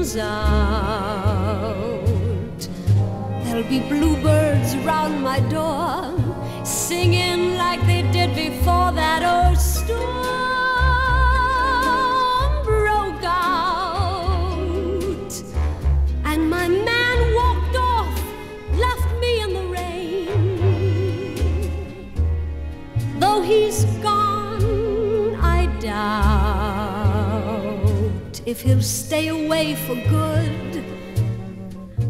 comes out there'll be bluebirds round my door singing like they did before that old storm broke out. And my man walked off, left me in the rain. Though he's gone, if he'll stay away for good.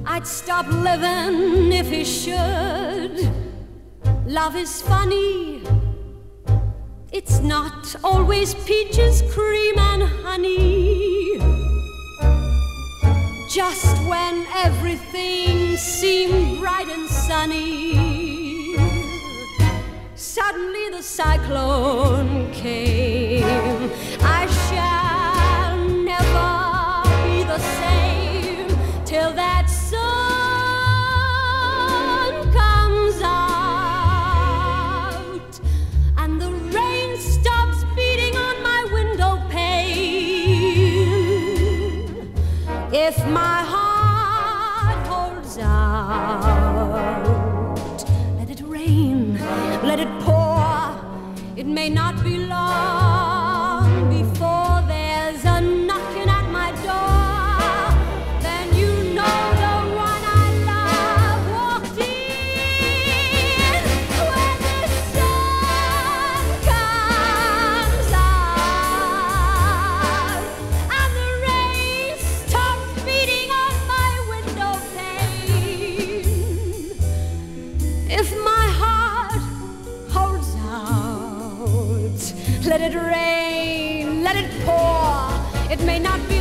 I'd stop living if he should. Love is funny. It's not always peaches, cream, and honey. Just when everything seemed bright and sunny, suddenly the cyclone came. If my heart holds out, let it rain, let it pour. It may not be long let it rain, let it pour. It may not be